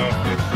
enough.